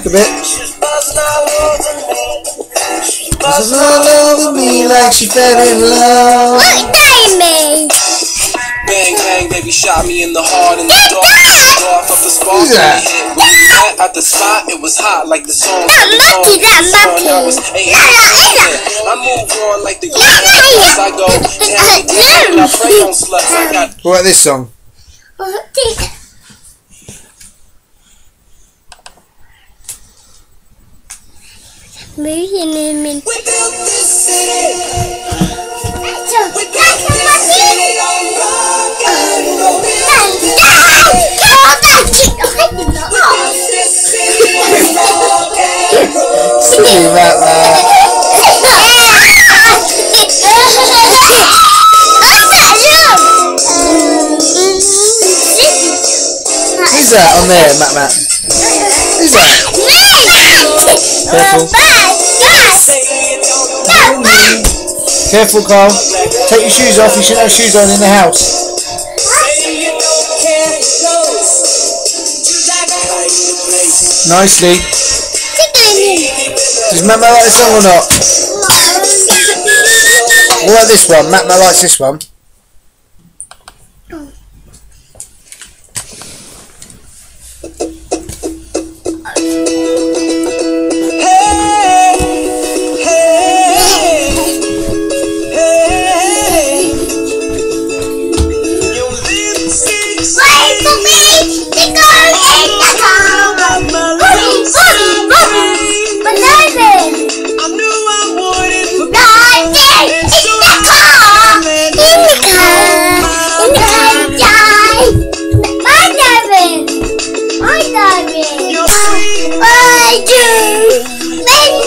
back a bit. Buzzing all over me like she fell in love. Look at me. Bang, bang, baby, shot me in the heart in the dark. Go off of the spark Who's that? when we hit. When we met at the spot, it was hot like the song. That monkey, that monkey. I was eight Yeah, hours yeah. in. I move on like the Yeah, yeah, yeah. I go down, down, I pray on sluts. I got What about this song? Moving in me. We built this city. We got the monkey. on rock and roll. This city on rock and roll. Something about that. Who's that oh, on there, Matt Matt? Who's that? Careful, Careful, Carl. Take your shoes off. You shouldn't have shoes on in the house. Nicely. Does Matt like the song or not? What about this one? Matt likes this one. I do.